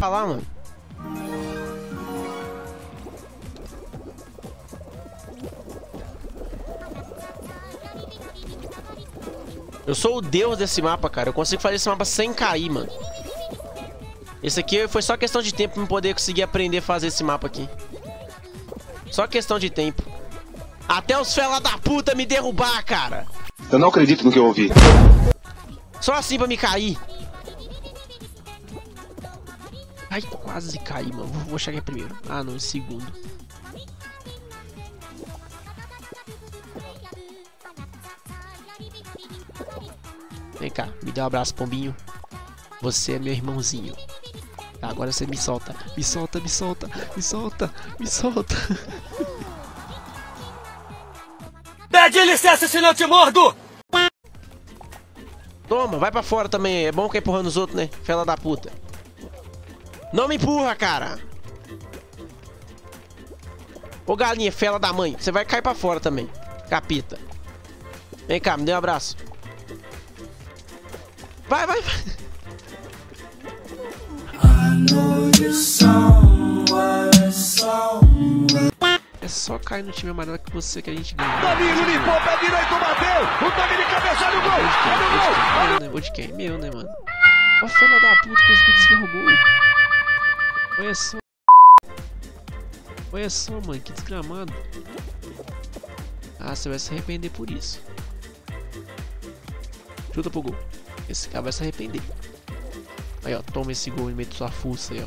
falar, mano. Eu sou o deus desse mapa, cara. Eu consigo fazer esse mapa sem cair, mano. Esse aqui foi só questão de tempo pra poder conseguir aprender a fazer esse mapa aqui. Só questão de tempo. Até os fela da puta me derrubar, cara. Eu não acredito no que eu ouvi. Só assim pra me cair. Ai, quase caí, mano. Vou chegar em primeiro. Ah, não, em segundo. Vem cá, me dá um abraço, pombinho. Você é meu irmãozinho. Tá, agora você me solta. Me solta, me solta, me solta, me solta. Pede licença, senão eu te mordo! Toma, vai pra fora também. É bom que empurrando os outros, né? Fela da puta. Não me empurra, cara. Ô galinha, fela da mãe. Você vai cair pra fora também. Capita. Vem cá, me dê um abraço. Vai, vai, vai. É só cair no time amarelo que você que a gente ganha. Danilo limpou, pé direito, bateu! O Danilo cabeçalha o gol! Olha o gol! Olha o né? Gol de quem? Meu, né, mano? Ó, filha da puta, conseguiu desviar o gol. Olha só. Olha só, mano, que desgramado. Ah, você vai se arrepender por isso. Chuta pro gol. Esse cara vai se arrepender. Aí, ó, toma esse gol meio da sua fuça aí, ó.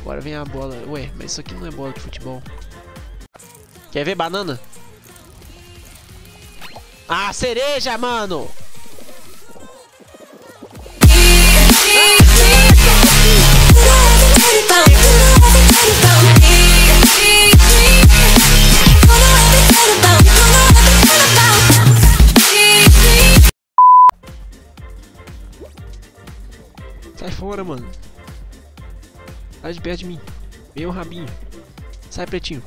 Agora vem a bola. Ué, mas isso aqui não é bola de futebol. Quer ver banana? Ah, cereja, mano! Sai fora, mano. Sai de perto de mim. Meu rabinho. Sai, pretinho.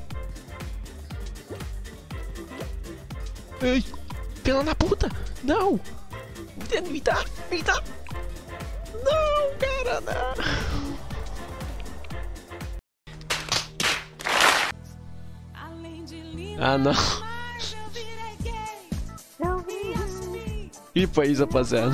Ei! Pela na puta! Não! Me dá! Me dá! Não, cara, não! Ah, não. E país, rapaziada.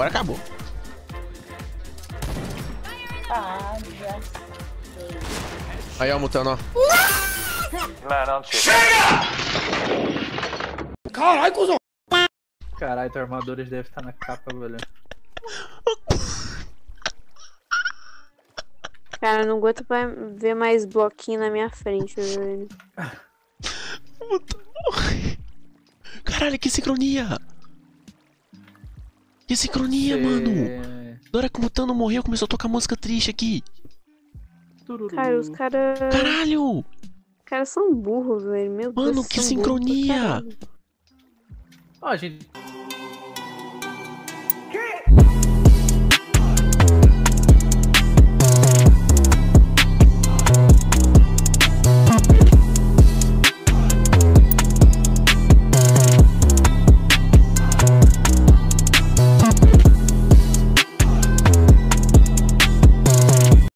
Agora acabou. Aí, ó, mutando, ó. Caralho, teu armadores deve estar na capa, velho. Cara, eu não aguento pra ver mais bloquinho na minha frente, velho. Caralho, que sincronia! Que sincronia, mano! Na hora que o Mutano morreu, começou a tocar música triste aqui. Cara, os caras. Caralho! Os caras são burros, velho. Meu Deus. Mano, que burros sincronia! Ó, a gente